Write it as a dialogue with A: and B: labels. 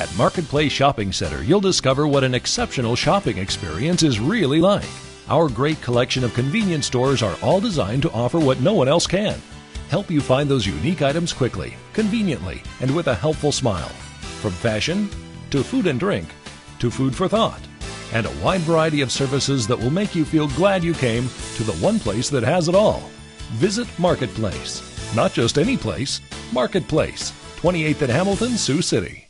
A: At Marketplace Shopping Center, you'll discover what an exceptional shopping experience is really like. Our great collection of convenience stores are all designed to offer what no one else can. Help you find those unique items quickly, conveniently, and with a helpful smile. From fashion to food and drink to food for thought, and a wide variety of services that will make you feel glad you came to the one place that has it all. Visit Marketplace. Not just any place, Marketplace, 28th at Hamilton, Sioux City.